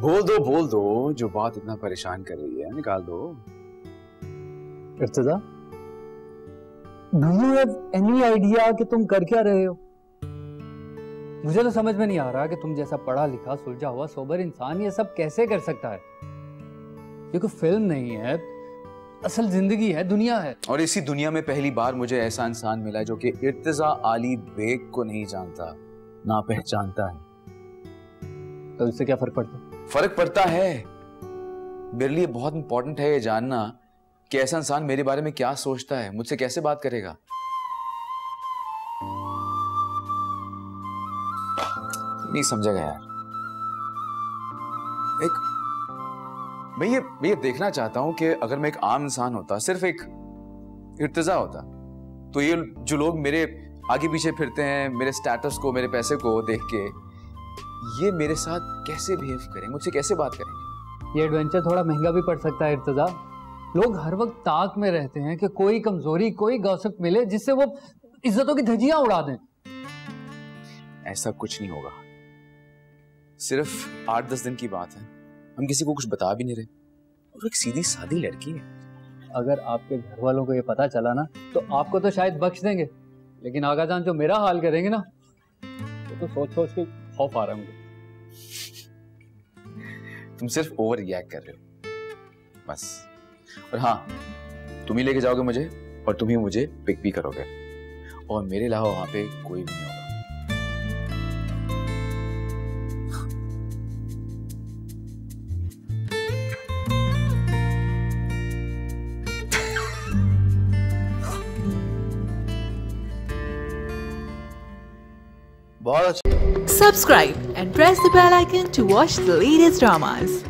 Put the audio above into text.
बोल दो बोल दो जो बात इतना परेशान कर रही है निकाल दो। Irtaza do you have any idea कि तुम कर क्या रहे हो? मुझे तो समझ में नहीं आ रहा कि तुम जैसा पढ़ा लिखा सुलझा हुआ सोबर इंसान ये सब कैसे कर सकता है? ये कोई फ़िल्म नहीं है असल ज़िंदगी है दुनिया है। और इसी दुनिया में पहली बार मुझे ऐसा इंसान मिला जो कि इर्तजा आली बेग को नहीं जानता ना पहचानता है। तो इससे क्या फ़र्क पड़ता है? फ़र्क पड़ता है। मेरे लिए बहुत इंपॉर्टेंट है ये जानना कि ऐसा इंसान मेरे बारे में क्या सोचता है, मुझसे कैसे बात करेगा। नहीं समझेगा यार। एक, मैं ये मैं ये देखना चाहता हूँ कि अगर मैं एक आम इंसान होता, सिर्फ़ एक इर्तजा होता तो ये जो लोग मेरे आगे पीछे फिरते हैं, मेरे स्टेटस को, मेरे पैसे को देख के ये मेरे साथ कैसे बिहेव करें? मुझसे कैसे बात करेंगे? ये एडवेंचर थोड़ा महँगा भी पड़ सकता है इर्तजा। लोग हर वक्त ताक में रहते हैं कि कोई कमज़ोरी कोई गौसप मिले जिससे वो इज्जतों की धजियाँ उड़ा दें। ऐसा कुछ नहीं होगा। सिर्फ़ आठ दस दिन की बात है। हम किसी को कुछ बता भी नहीं रहे। और एक सीधी सादी लड़की है। अगर आपके घर वालों को ये पता चला ना तो आपको तो शायद बख्श देंगे। लेकिन आगा जान जो मेरा हाल करेंगे ना तो, तो सोच सोच के खौफ आ रहा है। तुम सिर्फ़ ओवर रिएक्ट कर रहे हो। बस। और हाँ तुम ही लेके जाओगे मुझे और तुम ही मुझे पिक भी करोगे। और मेरे अलावा वहाँ पे कोई भी नहीं होगा। बहुत अच्छा Subscribe and press the bell icon to watch the latest dramas.